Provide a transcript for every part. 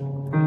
อย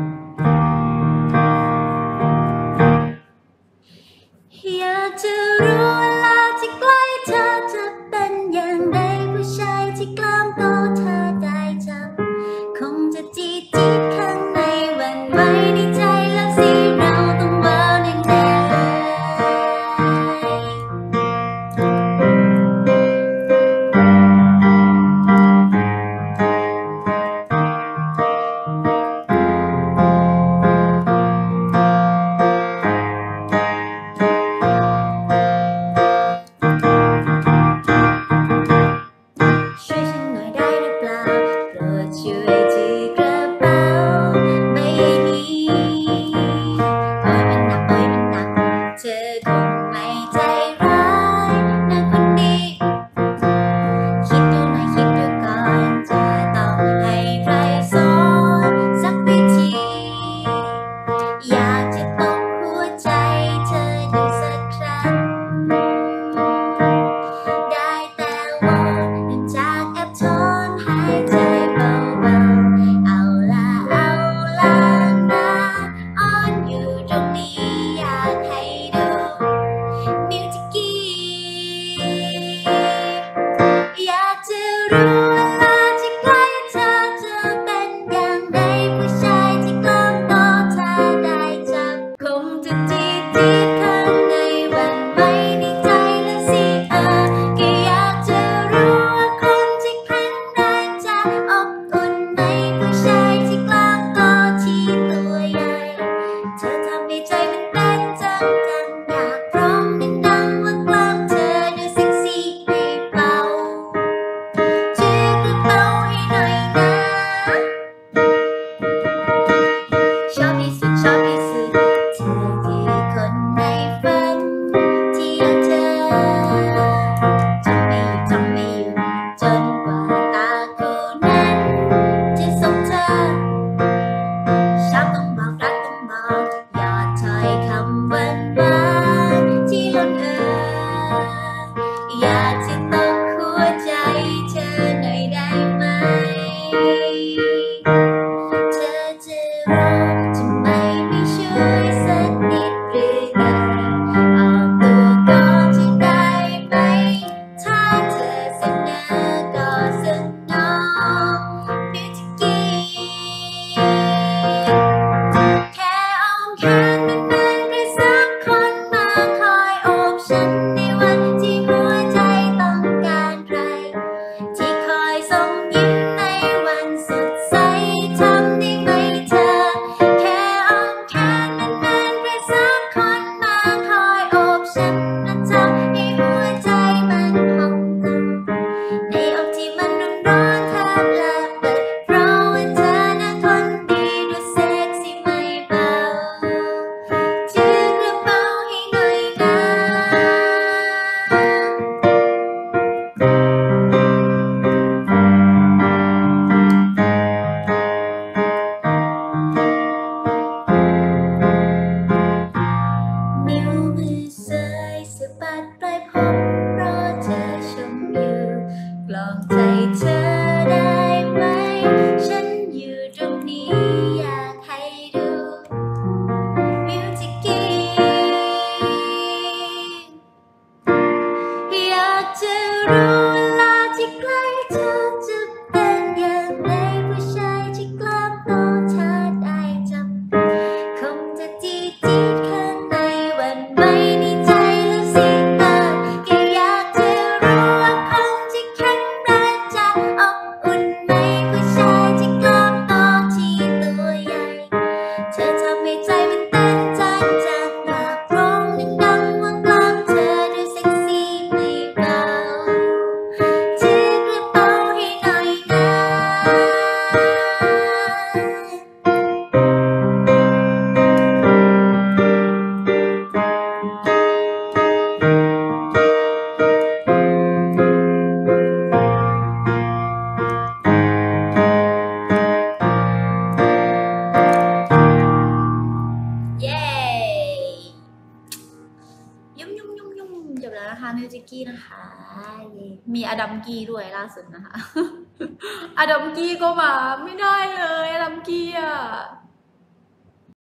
Thank you. กี้นะคะมีอดัมกี้ด้วยล่าสุดนะคะ อดัมกี้ก็มาไม่ได้เลย อดัมกี้อะ